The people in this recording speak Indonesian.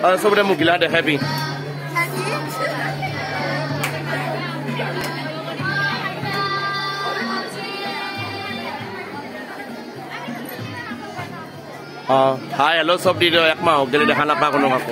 Eh, uh, sobrang mo de happy. Oh ah, hi, hello sob dito yak mau. Gali dah hanap ako nung ako.